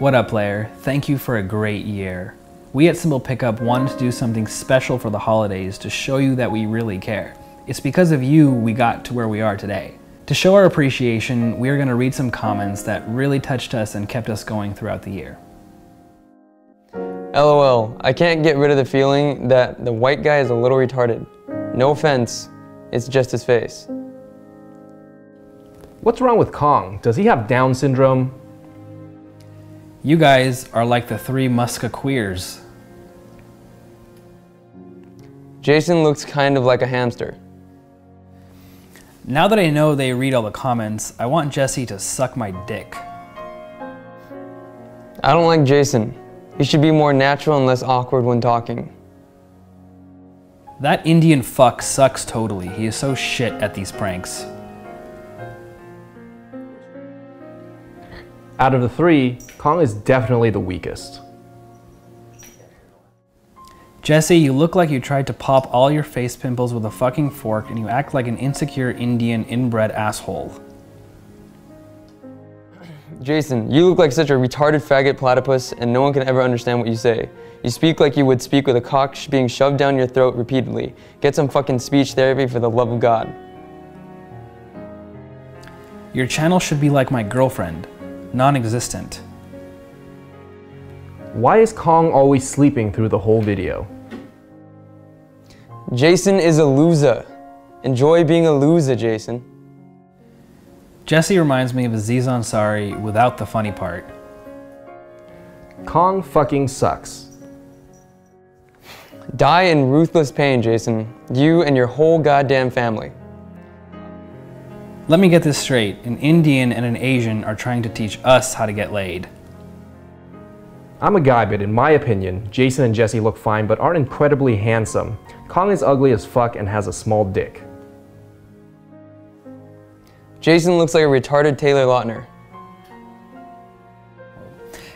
What up, player? Thank you for a great year. We at Simple Pickup wanted to do something special for the holidays to show you that we really care. It's because of you we got to where we are today. To show our appreciation, we are going to read some comments that really touched us and kept us going throughout the year. LOL, I can't get rid of the feeling that the white guy is a little retarded. No offense, it's just his face. What's wrong with Kong? Does he have Down syndrome? You guys are like the three Musketeers. Jason looks kind of like a hamster. Now that I know they read all the comments, I want Jesse to suck my dick. I don't like Jason. He should be more natural and less awkward when talking. That Indian fuck sucks totally. He is so shit at these pranks. Out of the three, Kong is definitely the weakest. Jesse, you look like you tried to pop all your face pimples with a fucking fork and you act like an insecure Indian inbred asshole. Jason, you look like such a retarded faggot platypus and no one can ever understand what you say. You speak like you would speak with a cock being shoved down your throat repeatedly. Get some fucking speech therapy for the love of God. Your channel should be like my girlfriend, non-existent. Why is Kong always sleeping through the whole video? Jason is a loser. Enjoy being a loser, Jason. Jesse reminds me of Aziz Ansari without the funny part. Kong fucking sucks. Die in ruthless pain, Jason. You and your whole goddamn family. Let me get this straight. An Indian and an Asian are trying to teach us how to get laid. I'm a guy, but in my opinion, Jason and Jesse look fine but aren't incredibly handsome. Kong is ugly as fuck and has a small dick. Jason looks like a retarded Taylor Lautner.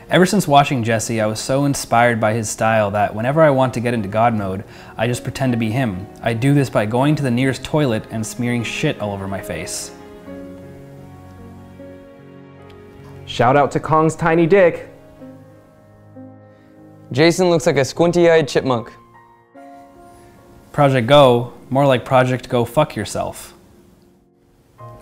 Ever since watching Jesse, I was so inspired by his style that whenever I want to get into God mode, I just pretend to be him. I do this by going to the nearest toilet and smearing shit all over my face. Shout out to Kong's tiny dick. Jason looks like a squinty-eyed chipmunk. Project Go, more like Project Go Fuck Yourself.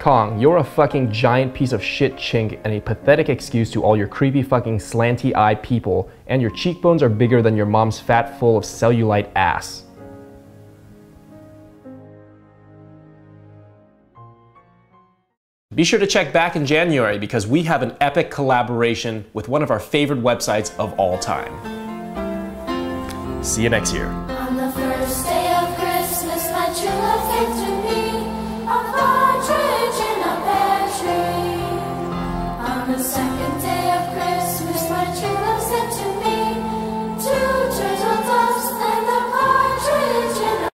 Kong, you're a fucking giant piece of shit chink and a pathetic excuse to all your creepy fucking slanty eyed people, and your cheekbones are bigger than your mom's fat full of cellulite ass. Be sure to check back in January because we have an epic collaboration with one of our favorite websites of all time. See you next year.